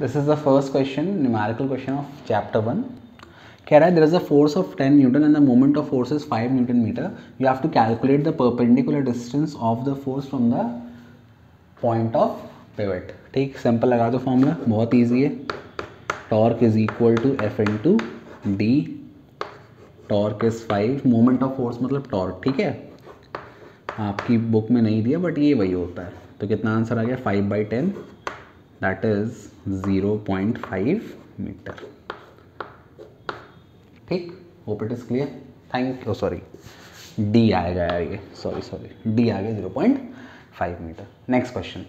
This is the first question numerical question of chapter one कह रहा है there is a force of ten newton and the moment of force is five newton metre you have to calculate the perpendicular distance of the force from the point of pivot ठीक simple लगा दो formula बहुत easy है. Torque is equal to F into D torque is five moment of force मतलब torque ठीक है? आपकी book में नहीं दिया बट ये वही होता है. तो कितना आंसर आ गया? Five by ten zero point five metre ठीक? Hope it is clear thank you sorry D आएगा ये सॉरी सॉरी डी आ गया zero point five metre next question